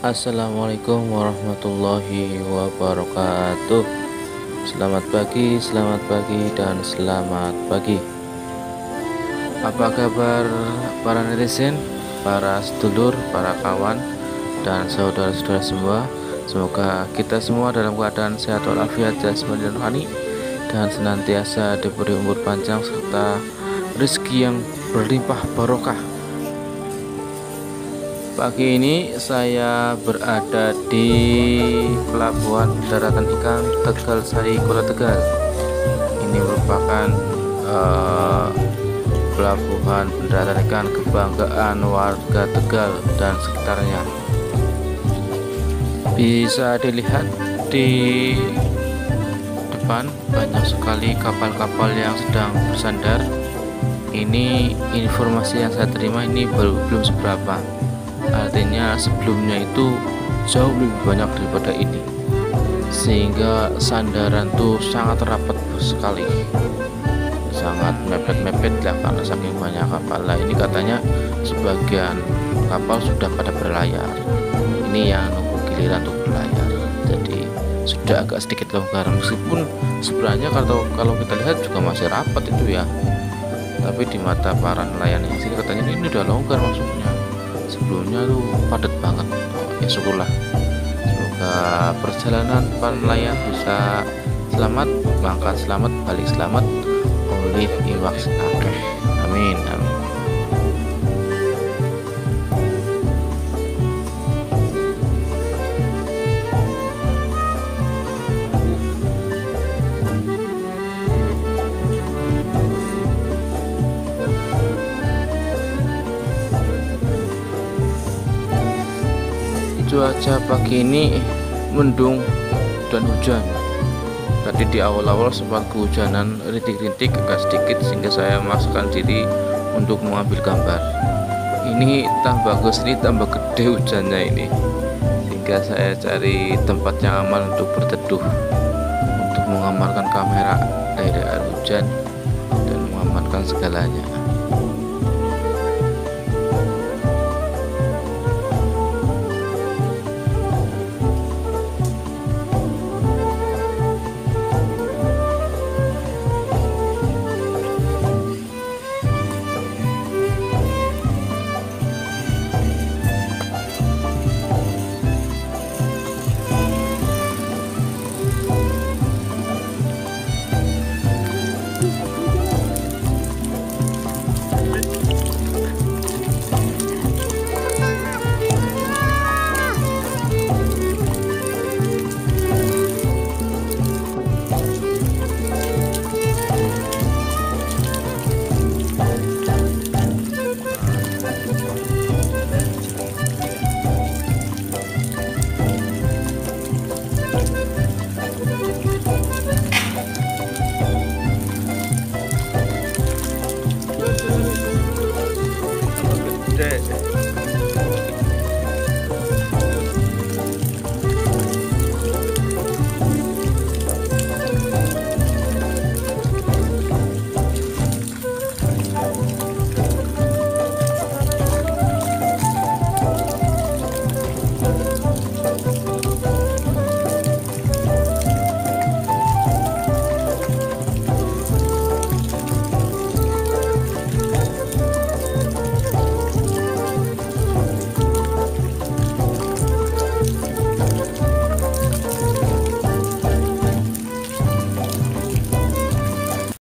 Assalamualaikum warahmatullahi wabarakatuh. Selamat pagi, selamat pagi, dan selamat pagi. Apa kabar para netizen, para sedulur, para kawan, dan saudara-saudara semua? Semoga kita semua dalam keadaan sehat walafiat jasmani dan rohani Dan senantiasa diberi umur panjang serta rezeki yang berlimpah barokah Pagi ini saya berada di Pelabuhan Daratan Ikan Tegal Sari Kota Tegal. Ini merupakan uh, pelabuhan pendaratan ikan kebanggaan warga Tegal dan sekitarnya. Bisa dilihat di depan banyak sekali kapal-kapal yang sedang bersandar. Ini informasi yang saya terima ini baru belum seberapa artinya sebelumnya itu jauh lebih banyak daripada ini. Sehingga sandaran tuh sangat rapat sekali. Sangat mepet-mepet lah karena saking banyak kapal. Lah ini katanya sebagian kapal sudah pada berlayar. Ini yang nunggu giliran untuk berlayar. Jadi sudah agak sedikit longgar. Meskipun sebenarnya kalau kalau kita lihat juga masih rapat itu ya. Tapi di mata para nelayan yang sini katanya ini udah longgar maksudnya sebelumnya tuh padat banget. Oh, ya syukurlah. Semoga perjalanan para nelayan bisa selamat berangkat selamat balik selamat oleh iwak akeh amin. Amin cuaca pagi ini mendung dan hujan. Tadi di awal-awal sempat kehujanan rintik-rintik agak sedikit sehingga saya memaksakan diri untuk mengambil gambar. Ini tambah bagus ini tambah gede hujannya ini. Sehingga saya cari tempat yang aman untuk berteduh untuk mengamankan kamera dari air hujan dan mengamankan segalanya